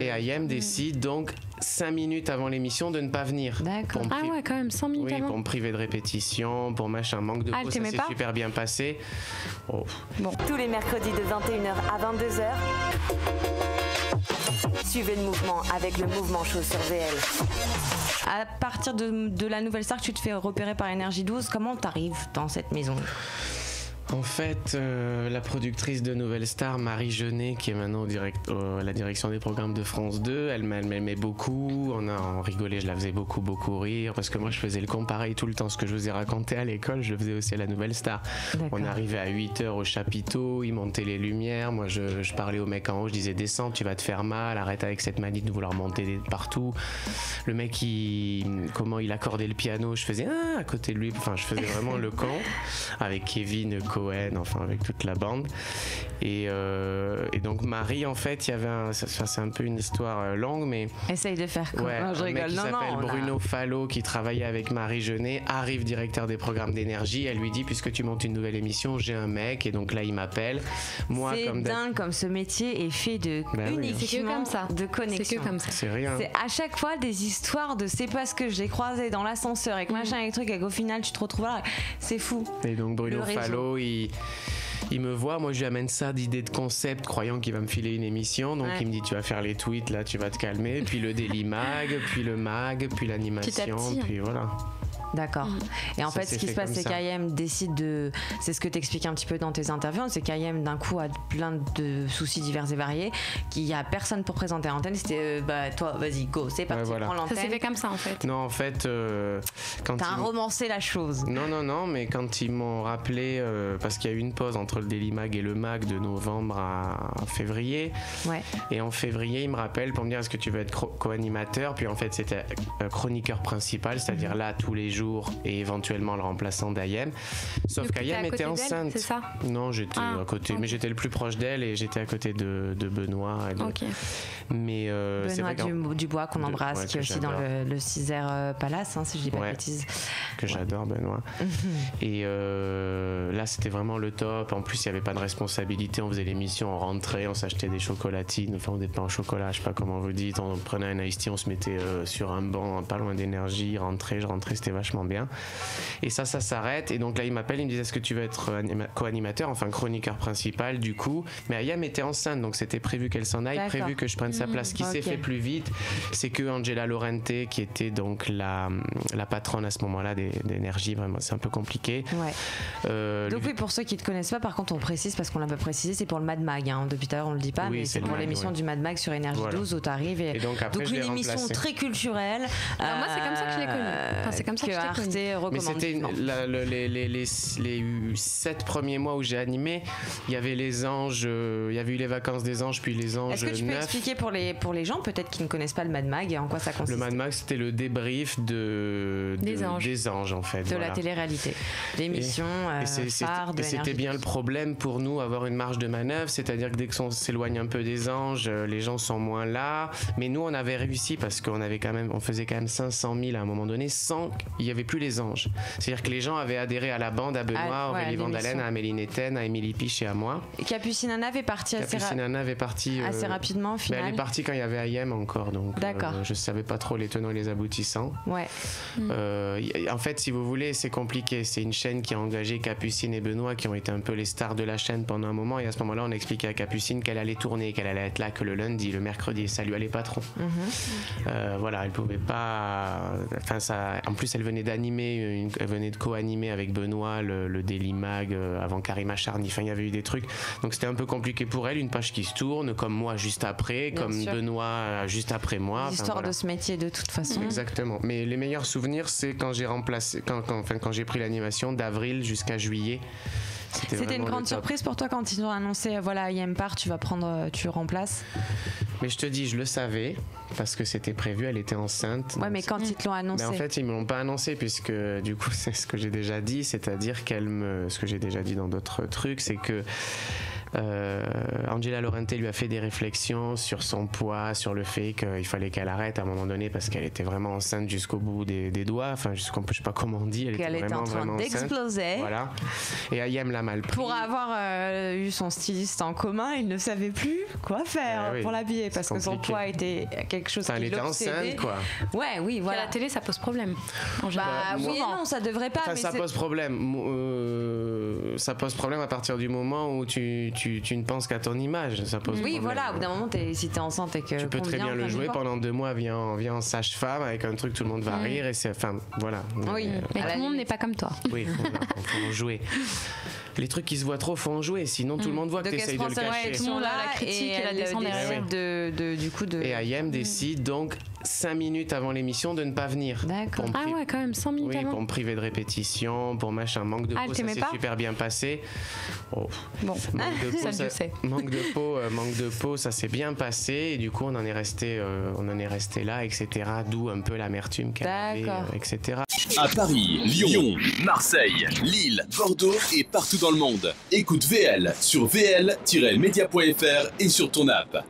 Et Ayem décide donc 5 minutes avant l'émission de ne pas venir. D'accord. Ah ouais, quand même, 100 minutes Oui, avant. pour me priver de répétition, pour machin, manque de Ah, peau, ça s'est pas super bien passé. Oh, Tous les mercredis de 21h à 22h. Suivez le mouvement avec le mouvement chaud sur VL. À partir de, de la nouvelle star que tu te fais repérer par Énergie 12, comment t'arrives dans cette maison? En fait, euh, la productrice de Nouvelle Star, Marie Genet, qui est maintenant au direct, au- à la direction des programmes de France 2, elle m'a- elle m'aimait beaucoup. On a en rigolé, je la faisais beaucoup, beaucoup rire. Parce que moi, je faisais le con pareil tout le temps. Ce que je vous ai raconté à l'école, je le faisais aussi à la Nouvelle Star. On arrivait à 8h au chapiteau, ils montaient les lumières. Moi, je, je parlais au mec en haut, je disais Descends, tu vas te faire mal, arrête avec cette manie de vouloir monter partout. Le mec, il, comment il accordait le piano, je faisais Ah à côté de lui. Enfin, je faisais vraiment le con avec Kevin Enfin, avec toute la bande. Et, euh, et donc, Marie, en fait, il y avait un. C'est un peu une histoire euh, longue, mais. Essaye de faire quoi Ouais, Non, je un mec rigole. qui Non, non, s'appelle on a- Bruno Fallot qui travaillait avec Marie Genet arrive directeur des programmes d'énergie. Elle lui dit puisque tu montes une nouvelle émission, j'ai un mec et donc là il m'appelle. Moi C'est comme dingue comme ce métier est fait de Ben oui, hein. C'est que uniquement comme ça. de connexion. C'est que comme ça. c'est rien. C'est à chaque fois des histoires de c'est parce que je l'ai croisé dans l'ascenseur et que machin et truc et qu'au final tu te retrouves là. C'est fou. Et donc Bruno. Fallot, il, il me voit, moi je lui amène ça d'idées de concept, croyant qu'il va me filer une émission. Donc Ouais. il me dit tu vas faire les tweets, là tu vas te calmer. Puis le Daily Mag, puis le mag, puis l'animation, hein. puis voilà. D'accord. Et en Ça fait, ce qui fait se passe, c'est qu'Ayem décide de. C'est ce que tu expliques un petit peu dans tes interviews, c'est qu'Ayem, d'un coup, a plein de soucis divers et variés, qu'il n'y a personne pour présenter l'antenne. C'était, euh, bah, toi, vas-y, go, c'est parti, Ouais, voilà. prends Ça s'est l'antenne. fait comme ça en fait. Non, en fait, euh, quand T'as il- romancé la chose. Non, non, non, mais quand ils m'ont rappelé, euh, parce qu'il y a eu une pause entre le Daily Mag et le Mag de novembre à février, Ouais. et en février, ils me rappellent pour me dire est-ce que tu veux être co- co-animateur? Puis en fait, c'était euh, chroniqueur principal, Mhm. c'est-à-dire là tous les jours et éventuellement le remplaçant d'Ayem. Sauf qu'Ayem à était enceinte. c'est ça? Non, j'étais Ah, à côté, mais j'étais le plus proche d'elle et j'étais à côté de, de Benoît. et de- Ok. Mais euh, c'est Benoît Du- Dubois, qu'on de- embrasse, ouais, qui est aussi dans le, le Cisère euh, Palace, hein, si je dis pas de Ouais. bêtises. que j'adore Benoît. Et euh, là, c'était vraiment le top. En plus, il n'y avait pas de responsabilité. On faisait l'émission, on rentrait, on s'achetait des chocolatines, enfin des pains au chocolat, je sais pas comment vous dites. On prenait un iced tea, on se mettait euh, sur un banc, pas loin d'énergie, rentrait, je rentrais, c'était vachement bien. Et ça, ça s'arrête. Et donc là, il m'appelle, il me dit Est-ce que tu veux être anima- co-animateur, enfin chroniqueur principal, du coup Mais Ayam était enceinte, donc c'était prévu qu'elle s'en aille, prévu que je prenne sa place. Ce qui s'est fait plus vite, c'est que Angela Lorente, qui était donc la, la patronne à ce moment-là des- d'énergie, vraiment, c'est un peu compliqué. Ouais. Euh, Donc lui- oui, pour ceux qui ne te connaissent pas, par contre, on précise parce qu'on l'a pas précisé, c'est pour le Mad Mag. hein. Depuis tout à l'heure, on le dit pas, Oui, mais c'est pour l'émission ouais. du Mad Mag sur Énergie Voilà. 12 où t'arrives. Et... Et donc après, donc je une émission remplacé. très culturelle. Moi, c'est comme ça que je l'ai connue. Enfin, c'est comme ça que t'ai Arte. Mais c'était vivement. la- le- les, les, les, les sept premiers mois où j'ai animé, il y avait les anges, euh, il y avait eu les vacances des anges, puis les anges Est-ce que tu peux neuf. expliquer pour les, pour les gens peut-être qui ne connaissent pas le Mad Mag en quoi ça consiste? Le Mad Max, c'était le débrief de, de- Des anges. des anges, en fait. de voilà. la télé-réalité. L'émission euh, Et phare de et c'était bien le 12. problème pour nous, avoir une marge de manœuvre, c'est-à-dire que dès qu'on s'éloigne un peu des anges, euh, les gens sont moins là. Mais nous, on avait réussi parce qu'on avait quand même, on faisait quand même 500 000 à un moment donné sans qu'il n'y avait plus les anges. C'est-à-dire que les gens avaient adhéré à la bande, à Benoît, ouais, à Aurélie Vandalen, à Amélie Netten, à Émilie Piche et à moi. Et Capucine Anna est partie assez, ra- Capucine Anna avait parti. euh, assez rapidement au ben, final. elle est partie quand il y avait Ayem encore, donc D'accord. euh, je savais pas trop les tenants et les aboutissants. Ouais. Euh, y- en fait, si vous voulez, c'est compliqué. C'est une chaîne qui a engagé Capucine et Benoît, qui ont été un peu les stars de la chaîne pendant un moment. Et à ce moment-là, on a expliqué à Capucine qu'elle allait tourner, qu'elle allait être là que le lundi, le mercredi. Et ça lui allait pas trop. Mhm. Euh, voilà, elle pouvait pas. Enfin, ça. En plus, elle venait d'animer, une- elle venait de co-animer avec Benoît le, le Daily Mag euh, avant Karima Charny. Enfin, il y avait eu des trucs. Donc, c'était un peu compliqué pour elle. Une page qui se tourne, comme moi juste après, Bien comme sûr. Benoît euh, juste après moi. Enfin, L'histoire voilà. de ce métier de toute façon. Exactement. Mais les meilleurs souvenirs, c'est quand j'ai remplacé, quand, quand, enfin, quand j'ai pris l'animation d'avril jusqu'à juillet. C'était une grande surprise pour toi quand ils ont annoncé voilà IM part, tu vas prendre, euh, tu remplaces. Mais je te dis, je le savais parce que c'était prévu. Elle était enceinte. Ouais, mais quand ils te l'ont annoncé. Mais en fait, ils me l'ont pas annoncé puisque du coup, c'est ce que j'ai déjà dit, c'est-à-dire qu'elle me, ce que j'ai déjà dit dans d'autres trucs, c'est que Euh, Angela Laurente lui a fait des réflexions sur son poids, sur le fait qu'il fallait qu'elle arrête à un moment donné parce qu'elle était vraiment enceinte jusqu'au bout des, des doigts. Enfin, jusqu'au, je sais pas comment on dit. Elle Qu'elle était était en train d'exploser. Voilà. Et Ayem l'a mal pris. Pour avoir euh, eu son styliste en commun, il ne savait plus quoi faire oui. pour l'habiller parce que son poids était quelque chose Enfin, elle qui était l'obsédait. enceinte, quoi. Ouais, oui, À voilà. la télé, ça pose problème. En. Bah oui non, ça devrait pas. Enfin, mais ça pose problème. Euh, ça pose problème à partir du moment où tu, tu, tu ne penses qu'à ton image. Ça pose Oui, problème. voilà, au bout d'un moment, si t'es enceinte et que. Tu peux très bien le jouer pendant deux mois, viens, en- viens en sage-femme avec un truc, tout le monde va rire et c'est. Enfin, voilà. Oui. Euh, Mais à tout la le monde n'est pas comme toi. oui, voilà, faut en jouer. Les trucs qui se voient trop, faut en jouer, sinon tout le monde voit que Donc tu essayes de le cacher. Tout le monde a là la critique et la elle descend décide derrière. de, de- du coup de. Et Ayem décide donc cinq minutes avant l'émission de ne pas venir. D'accord. Ah ouais, quand même, 100 minutes Oui, avant. pour me priver de répétition, pour machin, manque de Ah, peau, ça s'est pas super bien passé. Oh, Bon, manque de peau, ça, sait. manque de peau, euh, manque de peau, ça s'est bien passé et du coup on en est resté, euh, on en est resté là, etc. D'où un peu l'amertume qu'elle avait, D'accord. euh, etc. À Paris, Lyon, Marseille, Lille, Bordeaux et partout dans le monde. Écoute VL sur vl-media.fr et sur ton app.